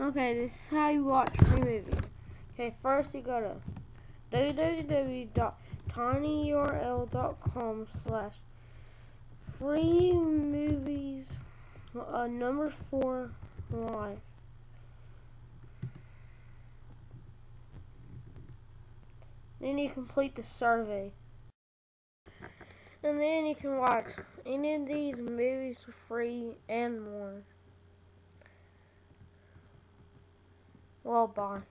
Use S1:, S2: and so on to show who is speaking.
S1: Okay, this is how you watch free movies. Okay, first you go to www.tinyurl.com slash free movies uh, number four live. Then you complete the survey. And then you can watch any of these movies for free and more. Well, bye.